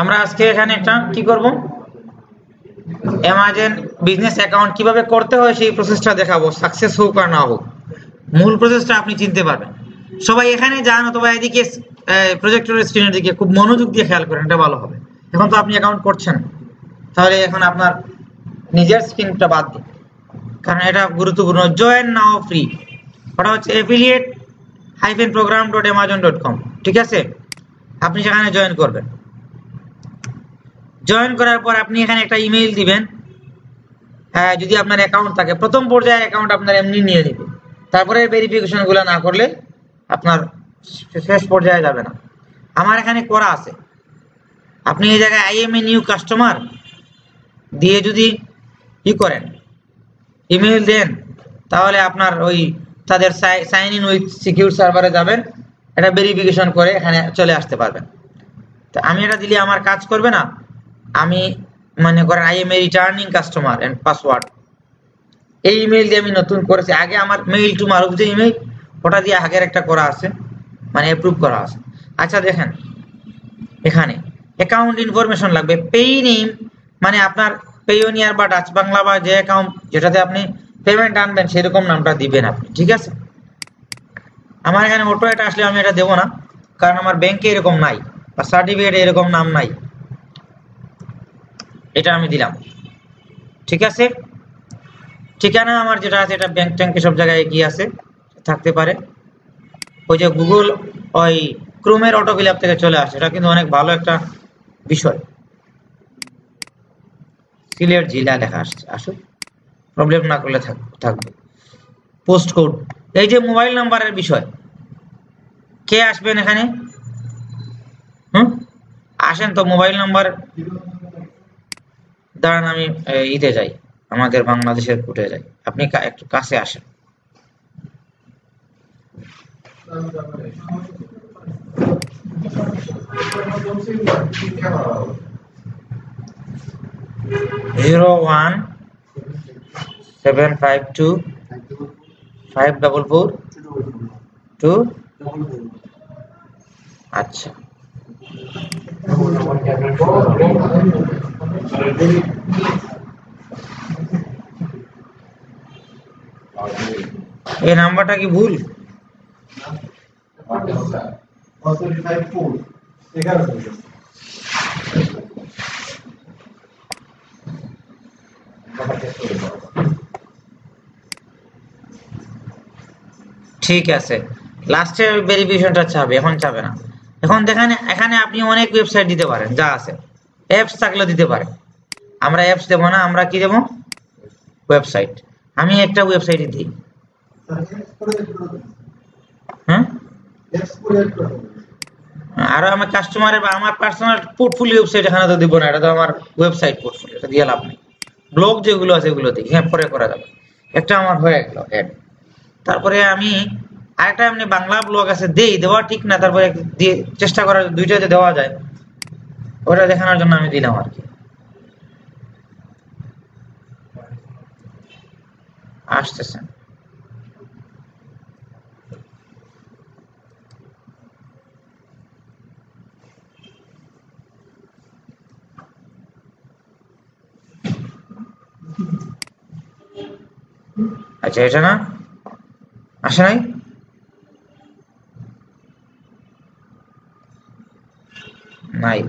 আমরা আজকে এখানে একটা কি করব? অ্যামাজন বিজনেস অ্যাকাউন্ট কীভাবে করতে হয় সেই প্রসেসটা দেখাবো সাকসেস হোক আর না হোক। মূল প্রসেসটা আপনি চিনতে পারবেন। সবাই এখানে যান অথবা এদিকে প্রজেক্টরের স্ক্রিনের দিকে খুব মনোযোগ দিয়ে খেয়াল করেন, এটা ভালো হবে। এখন তো আপনি অ্যাকাউন্ট করছেন। তাহলে এখন আপনার নিজের স্ক্রিনটা বাদ দিন। কারণ এটা গুরুত্বপূর্ণ। জয়েন নাও ফ্রি ওটা হচ্ছে affiliate hyphen program dot Amazon dot com ঠিক আছে? আপনি সেখানে জয়েন করবেন। জয়েন করার পর আপনি এখানে একটা ইমেইল দিবেন। হ্যাঁ যদি আপনার অ্যাকাউন্ট থাকে। প্রথম পর্যায়ে অ্যাকাউন্ট আপনার এমনি নিয়ে নিবে। তারপরে ভেরিফিকেশনগুলো না করলে আপনার শেষ পর্যায়ে যাবে না। আমার এখানে করা আছে। আপনি এই জায়গায় I am a new customer দিয়ে যদি ই করেন ইমেইল দেন, তাহলে আপনার ওই তাদের সাইন ইন উইথ সিকিউর সার্ভারে যাবেন এটা ভেরিফিকেশন করে এখানে চলে আসতে পারবেন। তো আমি এটা দিলে আমার কাজ করবে না? আমি মনে করেন I am a returning customer and password এই ইমেইল দিয়ে আমি নতুন করেছি। আগে আমার মেইল টু মারুফ যে ইমেইল ওটা দিয়ে আগের একটা করা আছে মানে অ্যাপ্রুভ করা আছে। আচ্ছা দেখেন, এখানে অ্যাকাউন্ট ইনফরমেশন লাগবে। পেই নেম মানে আপনার পেওনিয়ার বা ডাচ বাংলা বা যে অ্যাকাউন্ট যেটাতে আপনি পেমেন্ট আনবেন সেরকম নামটা দিবেন আপনি, ঠিক আছে? আমার এখানে অটো এটা আসলে আমি এটা দেবো না, কারণ আমার ব্যাংকে এরকম নাই, বা সার্টিফিকেটে এরকম নাম নাই। এটা আমি দিলাম, ঠিক আছে? ঠিকানা আমার যেটা আছে, এটা ব্যাংক ট্যাঙ্কে সব জায়গায় কি আছে, থাকতে পারে। ওই যে গুগল ওই ক্রোমের অটো ফিল থেকে চলে আসে, এটা কিন্তু অনেক ভালো একটা বিষয়। সিলেট জেলা লেখা আসছে আসুক প্রবলেম না করলে থাকবে। পোস্ট কোড এই যে মোবাইল নাম্বারের বিষয়, কে আসবেন এখানে? হুম? আসেন তো মোবাইল নাম্বার দাঁড়ান, আমি ইতে যাই। আমাদের বাংলাদেশের কোর্টে যাই। আপনি একটু কাছে আসেন। Zero one seven five two five double four two আচ্ছা। এই নাম্বারটা কি ভুল? ঠিক আছে। লাস্টে ভেরিফিকেশনটা চাবে, এখন চাবে না। এখন দেখেন, এখানে আপনি অনেক ওয়েবসাইট দিতে পারেন, যা আছে। অ্যাপস থাকলে দিতে পারেন। আমরা অ্যাপস দেবো না, আমরা কি দেবো? ওয়েবসাইট আমি একটা ওয়েবসাইটে দিই। হ্যাঁ? আরও আমার কাস্টমারের বা আমার পার্সোনাল পোর্টফোলিও ওয়েবসাইট এখানে তো দিব না, এটা তো আমার ওয়েবসাইট পোর্টফোলিও এটা দিয়ে লাভ নেই। ব্লগ যেগুলো আছে, এগুলো দিই। হ্যাঁ পরে করা যাবে। একটা আমার হয়ে গেল অ্যাড তারপরে আমি আরেকটা এমনি বাংলা ব্লগ আছে, দেই, দেওয়া ঠিক না, তারপরে দিয়ে চেষ্টা করার দুইটাতে দেওয়া যায়, ওটা দেখানোর জন্য আমি দিলাম আর কি। আসতেছেন আচ্ছা এটা না? আসে নাই নাই।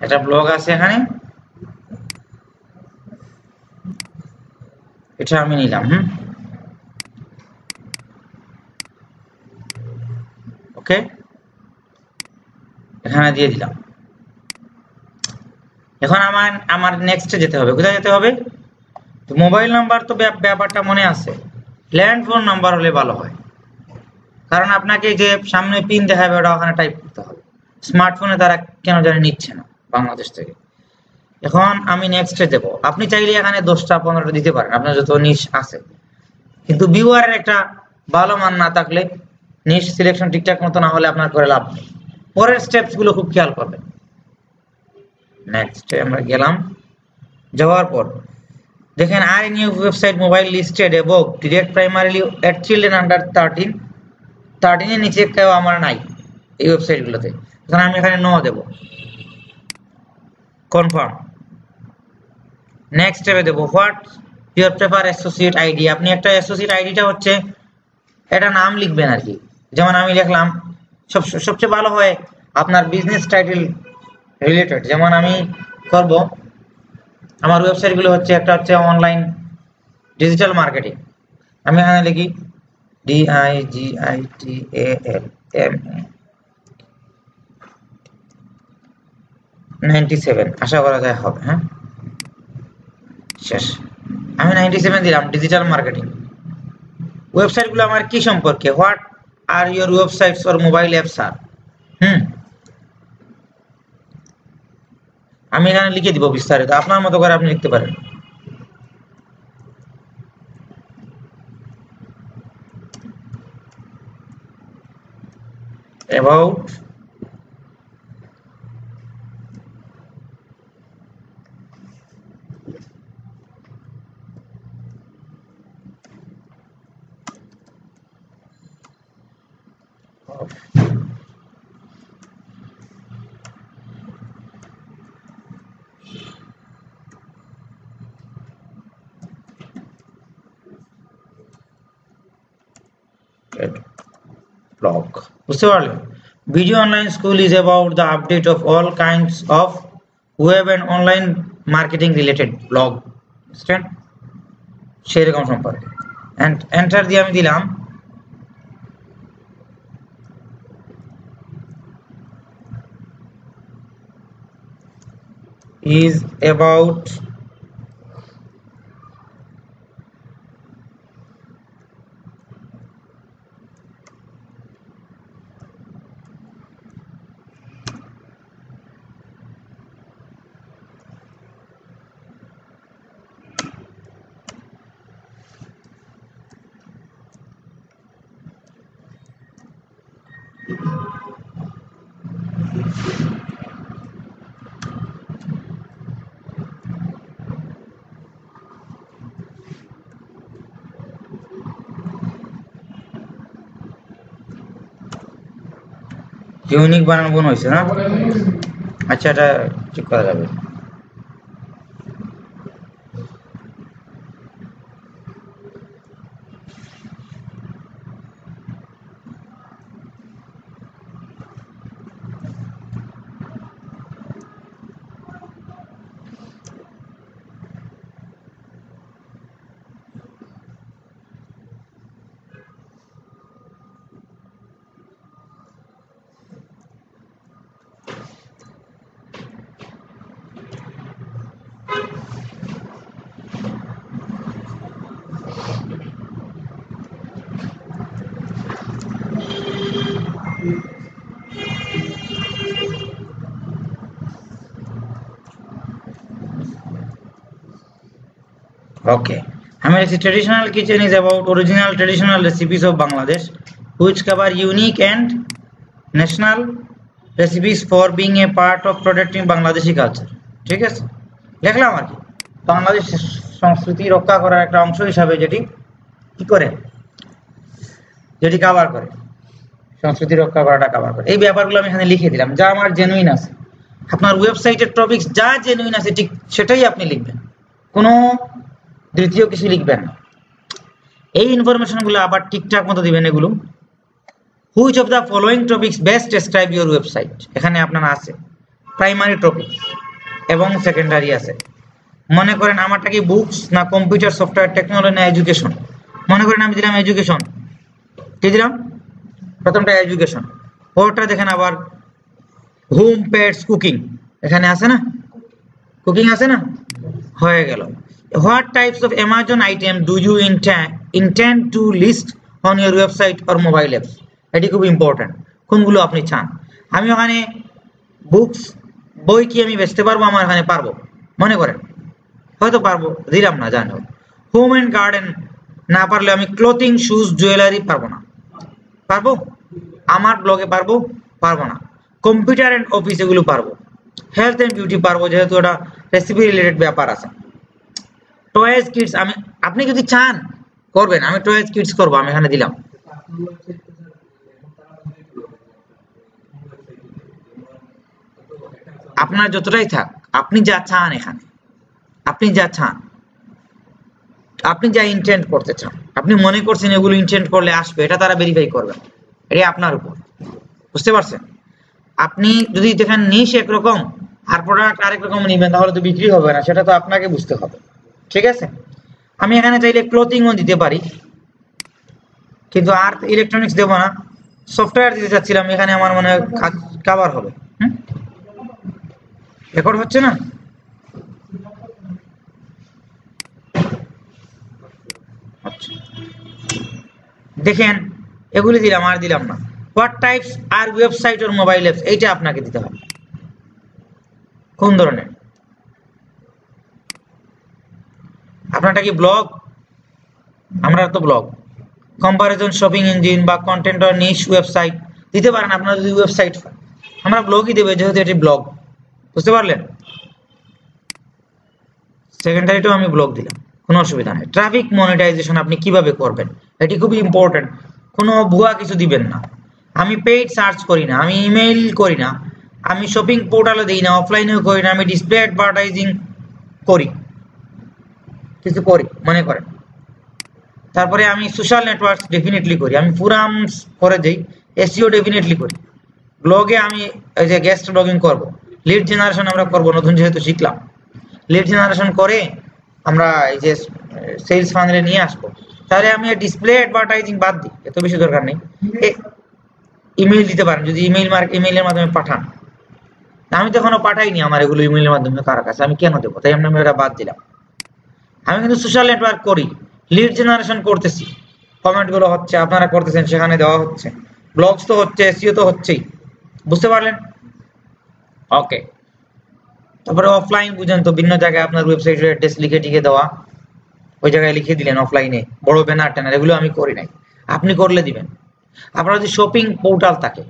একটা ব্লগ আছে এখানে? এটা আমি নিলাম, হুম? ওকে? এখানে দিয়ে দিলাম। এখন আমার আমার নেক্সটে যেতে হবে। কোথায় যেতে হবে? তো মোবাইল নাম্বার তো ব্যাপারটা মনে আছে। ল্যান্ড ফোন নাম্বার হলে ভালো হয়। কারণ আপনাকে যে সামনে পিন দেখাবে, ওটা ওখানে টাইপ করতে হবে। স্মার্টফোনে তারা কেন জানি নিচ্ছে না, বাংলাদেশ থেকে। এখন আমি নেক্সটে দেব। আপনি চাইলে এখানে দশটা, পনেরোটা দিতে পারেন, আপনার যত নিশ আছে। কিন্তু ভিউয়ারের একটা ভালো মান না থাকলে নিশ সিলেকশন ঠিকঠাক মতো না হলে আপনার করে লাভ নেই। পরের স্টেপসগুলো খুব খেয়াল করবেন। নেক্সট আমরা গেলাম। যাওয়ার পর, দেখেন are any website mobile listed এবং direct primarily at children under thirteen থার্টিনের নিচে কেউ আমার নাই এই ওয়েবসাইটগুলোতে এখন আমি এখানে নো দেব। কনফার্ম নেক্সট স্টেপে দেবো what your prefer associate ID আপনি একটা অ্যাসোসিয়েট আইডিটা হচ্ছে, এটা নাম লিখবেন আর কি। যেমন আমি লিখলাম, সব, সবচেয়ে ভালো হয় আপনার বিজনেস টাইটেল রিলেটেড যেমন আমি করব, আমার ওয়েবসাইটগুলো হচ্ছে, একটা হচ্ছে অনলাইন ডিজিটাল মার্কেটিং আমি এখানে লিখি D I G I T A L M ninety seven আশা করা যায় হবে হ্যাঁ? শেষ। আমি নাইনটি সেভেন দিলাম ডিজিটাল মার্কেটিং ওয়েবসাইটগুলো আমার কি সম্পর্কে? What are your websites or mobile apps আর হুম? আমি এখানে লিখে দিব বিস্তারিত। আপনার মতো করে আপনি লিখতে পারেন। About Good. blog বুঝতে পারলেন video online school is about the update of all kinds of web and online marketing related blog বুঝছেন সেরকম সম্পর্কে অ্যান্ড এন্টার দিয়ে আমি দিলাম। Is about ইউনিক বানানো বোন হয়েছে না? আচ্ছা এটা ঠিক করা যাবে। Okay. Hamil's traditional kitchen is about original traditional recipes of Bangladesh, which cover unique and national recipes for being a part of protecting Bangladeshi culture. ঠিক আছে দেখলাম আর কি বাংলাদেশ সংস্কৃতি রক্ষা করার একটা অংশ হিসাবে যেটি কি করে যেটি কাভার করে সংস্কৃতি রক্ষা করাটা কাভার করে এই ব্যাপারগুলো আমি এখানে লিখে দিলাম যা আমার জেনুইন আছে আপনার ওয়েবসাইটের টপিকস যা জেনুইন আছে ঠিক সেটাই আপনি লিখবেন কোনো দ্বিতীয় কিছু লিখবেন। এই ইনফরমেশনগুলো আবার ঠিকঠাক মতো দিবেন এগুলো। Which of the following topics best describe your website এখানে আপনার আছে। প্রাইমারি টপিক এবং সেকেন্ডারি আছে। মনে করেন আমারটা কি বুকস না কম্পিউটার সফটওয়্যার টেকনোলজি না এডুকেশন মনে করেন আমি দিলাম এডুকেশন কি দিলাম? প্রথমটা এডুকেশন পরটা দেখেন আবার হোম পেটস কুকিং এখানে আছে না? কুকিং আছে না? হয়ে গেল। What types of amazon item do you intend intend to list on your website or mobile apps? এটি খুব ইম্পর্টেন্ট কোনগুলো আপনি চান? আমি ওখানে বুকস বই কি আমি বেচতে পারব? আমার এখানে পারব। মনে করেন। হয়তো পারব, দিলাম না, জানো। হোম অ্যান্ড গার্ডেন না পারলে আমি ক্লোথিং শুজ জুয়েলারি পারব না। পারব? আমার ব্লগে পারব? পারব না। কম্পিউটার এন্ড অফিস এগুলো পারব। হেলথ এন্ড বিউটি পারব, যেহেতু ওটা রেসিপি রিলেটেড ব্যাপার আছে। টয়েস কিডস আমি, আপনি যদি চান, করবেন। আমি টয়েস কিডস করব, আমি এখানে দিলাম। আপনার যতটাই থাক, আপনি যা চান এখানে। আপনি যা চান। আপনি যা ইন্টেন্ট করতে চান। আপনি মনে করছেন এগুলো ইন্টেন্ট করলে আসবে, এটা তারা ভেরিফাই করবে। এটা আপনার উপর। বুঝতে পারছেন? আপনি যদি দেখেন নিশ একরকম, আর প্রোডাক্ট আরেক রকম নিবেন, তাহলে তো বিক্রি হবে না, সেটা তো আপনাকে বুঝতে হবে। আছে? আমি এখানে চাইলে ক্লোথিংও দিতে পারি। কিন্তু আর ইলেকট্রনিক্স দেবো না। সফটওয়্যার দিতে চাচ্ছিলাম, এখানে আমার মনে হয় কাভার হবে। রেকর্ড হচ্ছে না? আচ্ছা। দেখেন, এগুলি দিলাম, আর দিলাম না। What types are website or mobile apps এইটা আপনাকে দিতে হবে। কোন ধরনের? আপনারটা কি ব্লগ? আমরা তো ব্লগ। কম্পারিজন শপিং ইঞ্জিন বা কন্টেন্ট অর নিশ ওয়েবসাইট দিতে পারেন আপনার যদি ওয়েবসাইট আমরা ব্লগই দেবে, যেহেতু এটি ব্লগ বুঝতে পারলেন? সেকেন্ডারিটাও আমি ব্লগ দিলাম, কোনো অসুবিধা নেই। ট্রাফিক মনিটাইজেশন আপনি কীভাবে করবেন? এটি খুবই ইম্পর্টেন্ট কোনো ভুয়া কিছু দিবেন না। আমি পেইড সার্চ করি না, আমি ইমেইল করি না। আমি শপিং পোর্টালে দিই না অফলাইনেও করি না, আমি ডিসপ্লে অ্যাডভার্টাইজিং করি। কিছু করি, মনে করেন। তারপরে আমি সোশ্যাল নেটওয়ার্ক ডেফিনেটলি করি। আমি ফুরামস করে যাই এসিও ডেফিনেটলি করি। ব্লগে আমি এই যে গেস্ট ব্লগিং করব। লিড জেনারেশন আমরা করব, নতুন যেহেতু শিখলাম। লিড জেনারেশন করে আমরা এই যে সেলস ফান্ডে নিয়ে আসব। তাহলে আমি ডিসপ্লে অ্যাডভার্টাইজিং বাদ দিই, এত বেশি দরকার নেই। ইমেইল দিতে পারেন, যদি ইমেইল মার্ক ইমেইলের মাধ্যমে পাঠান। আমি তো এখনও পাঠাইনি আমার এগুলো ইমেইলের মাধ্যমে কারও কাছে, আমি কেন দেবো? তাই আমি এটা বাদ দিলাম। আমি কিন্তু সোশ্যাল নেটওয়ার্ক করি লিড জেনারেশন করতেছি। কমেন্টগুলো হচ্ছে, আপনারা করতেছেন, সেখানে দেওয়া হচ্ছে। ব্লগস তো হচ্ছে এসিও তো হচ্ছেই। বুঝতে পারলেন? ওকে তারপরে অফলাইন বুঝেন তো, ভিন্ন জায়গায় আপনার ওয়েবসাইটের অ্যাড্রেস লিখে টিকে দেওয়া। ওই জায়গায় লিখে দিলেন অফলাইনে বড় ব্যানার ট্যানার এগুলো আমি করি নাই। আপনি করলে দিবেন। আপনার যদি শপিং পোর্টাল থাকে,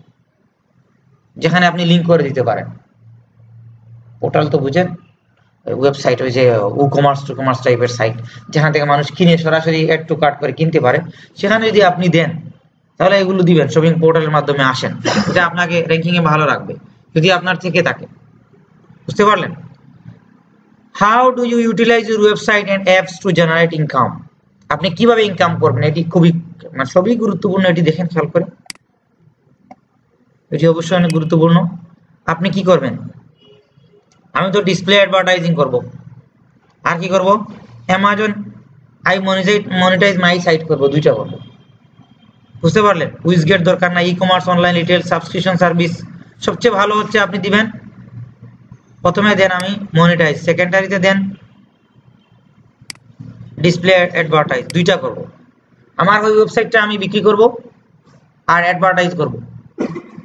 যেখানে আপনি লিঙ্ক করে দিতে পারেন। পোর্টাল তো বুঝেন? ওয়েবসাইট ওই যে উ কমার্স টু কমার্স টাইপের সাইট যেখান থেকে মানুষ কিনে সরাসরি অ্যাড টু কার্ট করে কিনতে পারে, সেখানে যদি আপনি দেন, তাহলে এগুলো দিবেন শপিং পোর্টালের মাধ্যমে আসেন যা আপনাকে র্যাঙ্কিং এ ভালো রাখবে, যদি আপনার থেকে থাকে। বুঝতে পারলেন? How do you utilise your website and apps to generate income আপনি কীভাবে ইনকাম করবেন? এটি খুবই মানে সবই গুরুত্বপূর্ণ, এটি দেখেন খেয়াল করে। এটি অবশ্যই অনেক গুরুত্বপূর্ণ। আপনি কি করবেন? আমি তো ডিসপ্লে অ্যাডভার্টাইজিং করব। আর কি করব? Amazon I monetise monetise my site করব, দুইটা করব। বুঝতে পারলেন? উইজ গেট দরকার না e commerce online retail subscription service সবচেয়ে ভালো হচ্ছে আপনি দিবেন। প্রথমে দেন আমি মনিটাইজ সেকেন্ডারিতে দেন ডিসপ্লে অ্যাডভার্টাইজ দুইটা করব। আমার ওই ওয়েবসাইটটা আমি বিক্রি করব আর অ্যাডভার্টাইজ করব।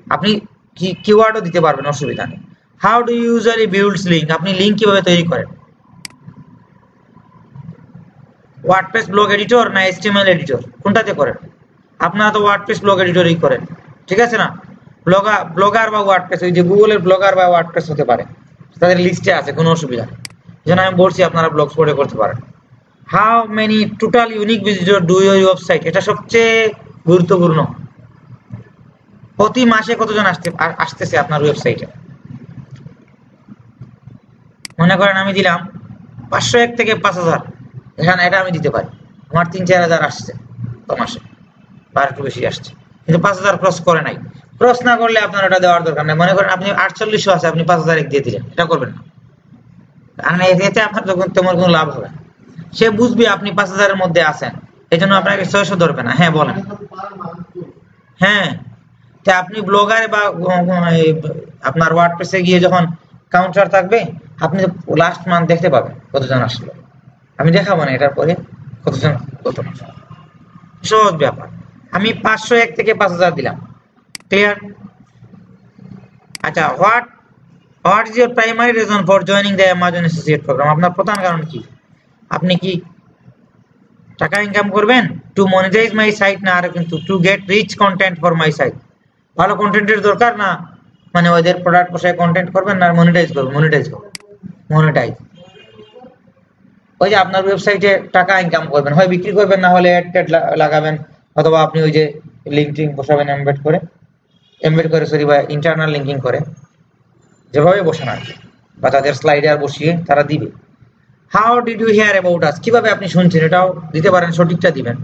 আপনি কি কিওয়ার্ডও দিতে পারবেন, অসুবিধা নেই। How do usually builds link আপনি লিঙ্ক কীভাবে তৈরি করেন? ওয়ার্ডপ্রেস ব্লগ এডিটর না এসটিএমএল এডিটর কোনটাতে করেন? আপনারা তো ওয়ার্ডপ্রেস ব্লগ এডিটরই করেন, ঠিক আছে না? ব্লগার ব্লগার বা ওয়ার্ডপ্রেস ওই যে গুগলের ব্লগার বা ওয়ার্ডপ্রেস হতে পারে, তাদের লিস্টে আছে, কোনো অসুবিধা যেন আমি বলছি আপনারা ব্লগ স্পটে করতে পারেন। How many total unique visitor do your website এটা সবচেয়ে গুরুত্বপূর্ণ। প্রতি মাসে কতজন আসতে আসতেছে আপনার ওয়েবসাইটে মনে করেন আমি দিলাম পাঁচশো এক থেকে পাঁচ হাজার। এখানে এটা আমি দিতে পারি। আমার তিন, চার হাজার আসছে তো মাসে, বা একটু বেশি আসছে। কিন্তু পাঁচ হাজার ক্রস করে নাই। ক্রস না করলে আপনার ওটা দেওয়ার দরকার নেই। মনে করেন আপনি আটচল্লিশশো আছে, আপনি পাঁচ হাজার এক দিয়ে দিলেন। এটা করবেন না। কারণ এতে আপনার যখন তেমন কোনো লাভ হবে সে বুঝবে আপনি পাঁচ হাজারের মধ্যে আছেন। এই জন্য আপনাকে ছয়শো ধরবে না। হ্যাঁ বলেন। হ্যাঁ। তা আপনি ব্লগারে বা আপনার ওয়ার্ডপ্রেসে গিয়ে যখন কাউন্টার থাকবে আপনি লাস্ট মান্থ দেখতে পাবেন কতজন আসলো। আমি দেখাবো না, এটার পরে কতজন কত সহজ ব্যাপার। আমি পাঁচশো এক থেকে পাঁচ হাজার দিলাম। ক্লিয়ার আচ্ছা what what is your primary reason for joining the Amazon associate program আপনার প্রধান কারণ কি? আপনি কি টাকা ইনকাম করবেন? টু মনিটাইজ মাই সাইট না, আর কিন্তু to get rich content for my site ভালো কন্টেন্টের দরকার না? মানে ওদের প্রোডাক্ট পোষায় কন্টেন্ট করবেন না মনিটাইজ করবেন মনিটাইজ করবেন। মনিটাইজ ওই যে আপনার ওয়েবসাইটে টাকা ইনকাম করবেন, হয় বিক্রি করবেন, না হলে অ্যাড ট্যাড লাগাবেন, অথবা আপনি ওই যে লিঙ্ক বসাবেন এমবেড করে এমবেড করে সরি বা ইন্টারনাল লিঙ্কিং করে, যেভাবে বসান আর বা তাদের স্লাইডে আর বসিয়ে তারা দিবে। How did you hear about us কীভাবে আপনি শুনছেন? এটাও দিতে পারেন, সঠিকটা দিবেন।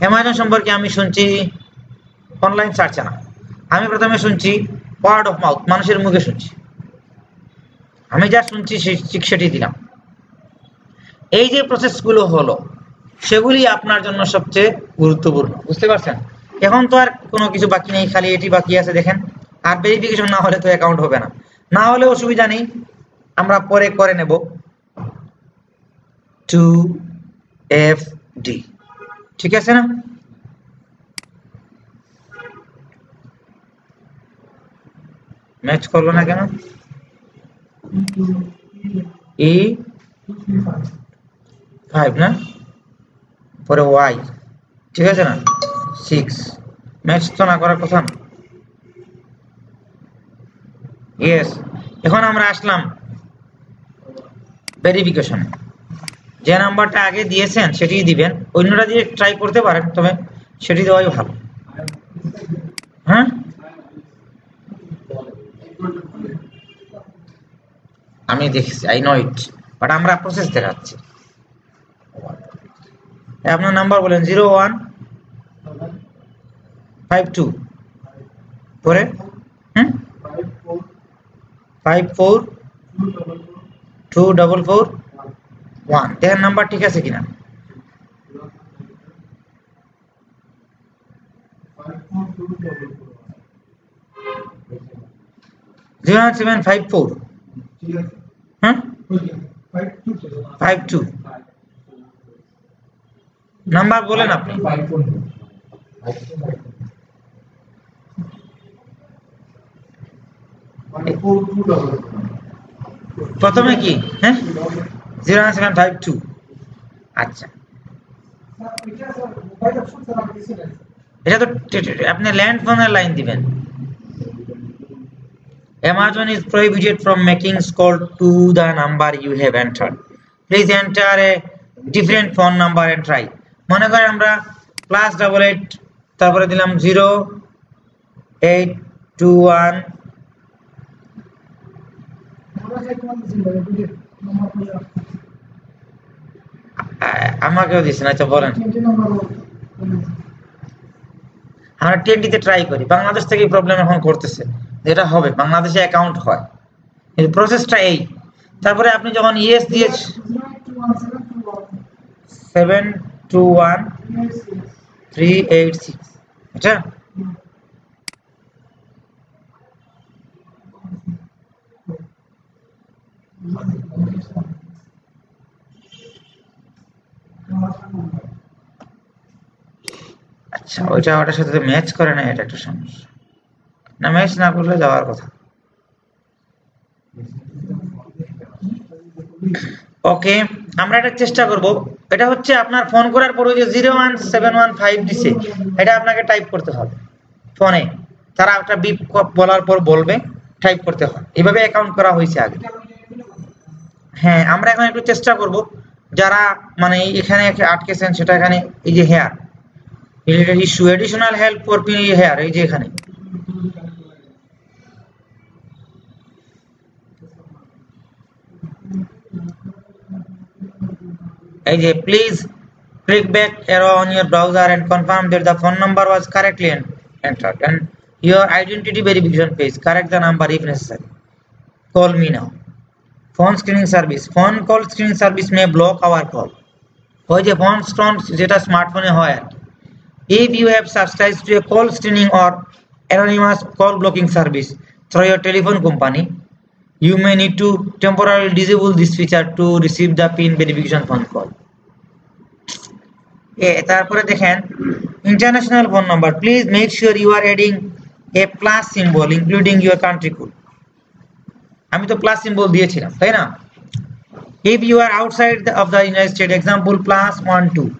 অ্যামাজন সম্পর্কে আমি শুনছি অনলাইন সার্চে না। আমি প্রথমে শুনছি ওয়ার্ড অফ মাউথ মানুষের মুখে শুনছি। আমি যা শুনছি সে- সেটি দিলাম। এই যে প্রসেসগুলো হলো, সেগুলি আপনার জন্য সবচেয়ে গুরুত্বপূর্ণ, বুঝতে পারছেন? এখন তো আর কোনো কিছু বাকি নেই, খালি এটি বাকি আছে, দেখেন। আর ভেরিফিকেশন না হলে তো অ্যাকাউন্ট হবে না। না হলে অসুবিধা নেই, আমরা পরে করে নেব। টু এফ ডি ঠিক আছে না? ম্যাচ করল না কেন? ই ফাইভ না? পরে ওয়াই ঠিক আছে না? সিক্স ম্যাচ তো না করার কথা না? ইয়েস এখন আমরা আসলাম ভেরিফিকেশন যে নাম্বারটা আগে দিয়েছেন, সেটিই দিবেন। অন্যটা দিয়ে ট্রাই করতে পারেন, তবে সেটি দেওয়াই ভালো। হ্যাঁ? আমি দেখছি আই নো ইট বাট আমরা প্রসেস দেখাচ্ছি। আপনার নাম্বার বলেন জিরো ওয়ান ফাইভ টু পরে? হুম? Five four two double four one দেখেন নাম্বার ঠিক আছে কিনা। জিরো সেভেন ফাইভ ফোর হ্যাঁ? ফাইভ টু নাম্বার বলেন আপনি। প্রথমে কি? হ্যাঁ? Zero nine seven five two আচ্ছা। এটা তো আপনি ল্যান্ড ফোনের লাইন দিবেন। Amazon is prohibited from making call to the number you have entered. Please enter a different phone number and try. মনে করেন আমরা প্লাস ডাবল এইট তারপরে দিলাম জিরো এইট টু ওয়ান আমাকেও দিচ্ছেন আচ্ছা বলেন আমরা টেন্টিতে ট্রাই করি বাংলাদেশ থেকে প্রবলেম এখন করতেছে যেটা হবে, বাংলাদেশে অ্যাকাউন্ট হয়। এই প্রসেসটা এই। তারপরে আপনি যখন ইএস দিয়ে seven two one three eight six এটা? আচ্ছা ওইটা ওটার সাথে ম্যাচ করে না, এটা একটা সমস্যা। না ম্যাচ না করলে যাওয়ার কথা। ওকে, আমরা এটা চেষ্টা করব। এটা হচ্ছে আপনার ফোন করার পর যে zero one seven one five দিছে, এটা আপনাকে টাইপ করতে হবে। ফোনে। তারা একটা বিপ বলার পর বলবে, টাইপ করতে হয় এইভাবে অ্যাকাউন্ট করা হয়েছে আগে। হ্যাঁ আমরা এখন একটু চেষ্টা করব। যারা মানে এখানে আটকেছেন, সেটা এখানে এই যে here issue additional help for here এই যে এখানে। এই যে please click back arrow on your browser and confirm that the phone number was correctly en- entered and your identity verification page correct the number if necessary call me now phone screening service phone call screening service may block our call ওই যে phone stone যেটা স্মার্টফোনে হয় আর কি if you have subscribed to a call screening or anonymous call blocking service through your telephone company you may need to temporarily disable this feature to receive the pin verification phone call তারপরে দেখেন international phone number please make sure you are adding a plus symbol including your country code আমি তো plus symbol দিয়েছিলাম তাই না If you are outside the, of the United States, example plus 1 2,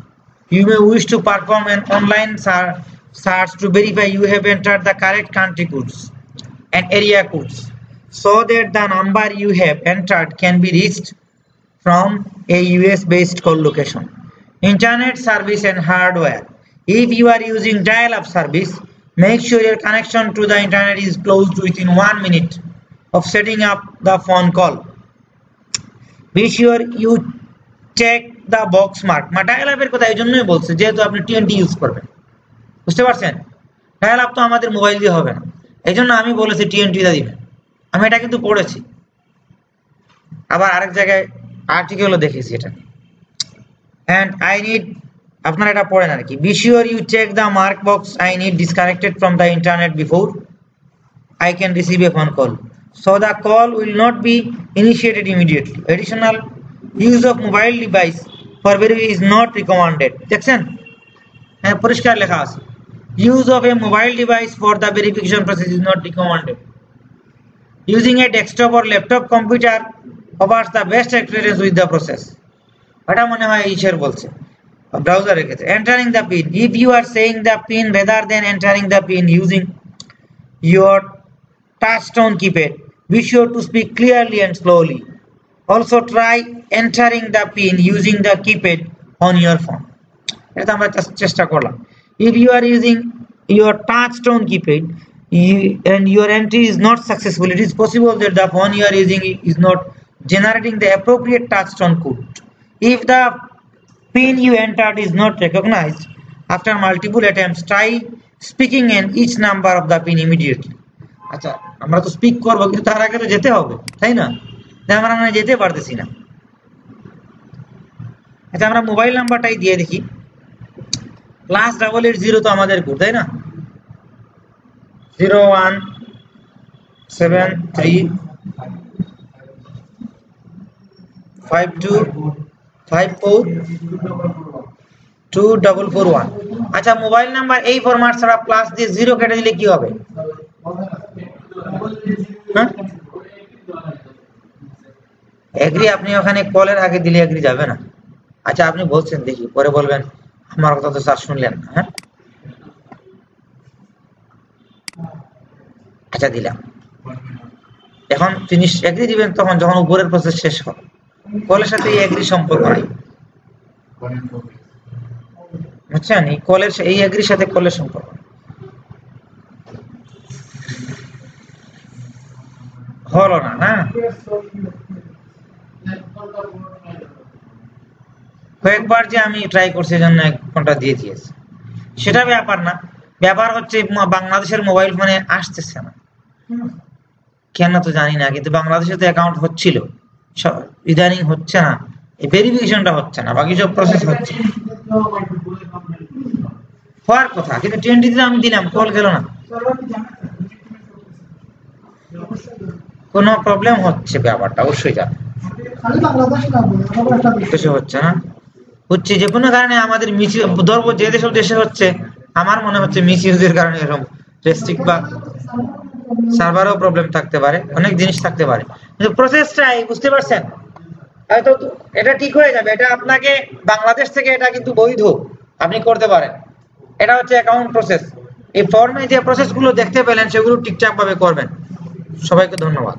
you may wish to perform an online ser- search to verify you have entered the correct country codes and area codes so that the number you have entered can be reached from a US based call location. Internet service and hardware. If you are using dial up service, make sure your connection to the internet is closed within one minute of setting up the phone call. Be sure you check the box mark মা dial আপের কথা এই জন্যই বলছে যেহেতু আপনি TNT use করবেন বুঝতে পারছেন ডায়াল আপ তো আমাদের মোবাইল দিয়ে হবে না এই জন্য আমি বলেছি টিএনটি দা দিবেন আমি এটা কিন্তু পড়েছি আবার আরেক জায়গায় আর্টিকেল দেখেছি এটা। অ্যান্ড আই নিড আপনারা এটা পড়েন আর কি। Be sure you check the mark box I need disconnected from the internet before I can receive a phone call so the call will not be initiated immediately additional use of mobile device for very is not recommended দেখছেন? হ্যাঁ পরিষ্কার লেখা আছে। Use of a mobile device for the verification process is not recommended Using a desktop or laptop computer offers the best experience with the process. এটা মনে হয় ইসের বলছে ব্রাউজারের ক্ষেত্রে entering the pin if you are saying the pin rather than entering the pin using your touchstone keypad be sure to speak clearly and slowly also try entering the pin using the keypad on your phone এটা আমরা চেষ্টা করলাম if you are using your touchstone keypad you, and your entry is not successful it is possible that the phone you are using is not generating the appropriate touchstone code if the pin you entered is not recognized after multiple attempts try speaking in each number of the pin immediately আচ্ছা আমরা তো speak করবো কিন্তু তার আগে তো যেতে হবে তাই না তাই আমরা মানে যেতে পারতেছি না আচ্ছা আমরা মোবাইল নাম্বারটাই দিয়ে দেখি প্লাস ডাবল এইট জিরো তো আমাদের কোড তাই না zero one seven three five two five four two double four one আচ্ছা মোবাইল নাম্বার এই ফরম্যাট ছাড়া প্লাস দিয়ে জিরো কেটে দিলে কি হবে? হ্যাঁ? এগ্রি আপনি ওখানে কলের আগে দিলে এগ্রি যাবে না। আচ্ছা আপনি বলছেন, দেখি, পরে বলবেন। আমার কথা তো স্যার শুনলেন না হ্যাঁ? আচ্ছা দিলাম। এখন তিনি এগ্রি দিবেন, তখন যখন উপরের প্রসেস শেষ হবে। কলের সাথে এগ্রি সম্পর্ক নাই। বুঝছেন? এই কলের এই এগ্রির সাথে কলের সম্পর্ক হলো না না? কয়েকবার যে আমি ট্রাই করছি জন্য এক ঘণ্টা দিয়ে দিয়েছে। সেটা ব্যাপার না। ব্যাপার হচ্ছে বাংলাদেশের মোবাইল ফোনে আসতেছে না। কেন তো জানি না, কিন্তু বাংলাদেশে তো অ্যাকাউন্ট হচ্ছিল। ইদানিং হচ্ছে না, এই ভেরিফিকেশনটা হচ্ছে না, বাকি সব প্রসেস হচ্ছে। হওয়ার কথা, কিন্তু টোয়েন্টিতে আমি দিলাম কল গেল না। কোনো প্রবলেম হচ্ছে ব্যাপারটা, অবশ্যই যাবে। দেশ। হচ্ছে না। হচ্ছে যে কোনো কারণে আমাদের মিস ধরবো যে যেসব দেশে হচ্ছে, আমার মনে হচ্ছে মিস কারণে এরকম রেস্ট্রিক্ট বা সার্ভারও প্রবলেম থাকতে পারে, অনেক জিনিস থাকতে পারে। কিন্তু প্রসেসটাই বুঝতে পারছেন? হয়তো এটা ঠিক হয়ে যাবে, এটা আপনাকে বাংলাদেশ থেকে এটা কিন্তু বৈধ, আপনি করতে পারেন। এটা হচ্ছে অ্যাকাউন্ট প্রসেস এই ফর্মে যে প্রসেসগুলো দেখতে পেলেন, সেগুলো ঠিকঠাক ভাবে করবেন। সবাইকে ধন্যবাদ।